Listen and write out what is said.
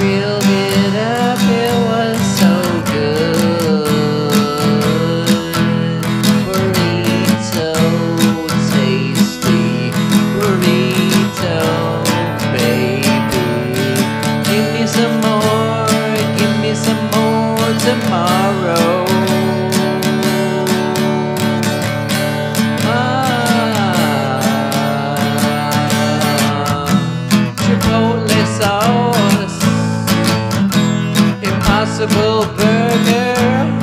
reeled it up, it was so good. Burrito, tasty, burrito, baby. Give me some more, give me some more tomorrow. impossible burger.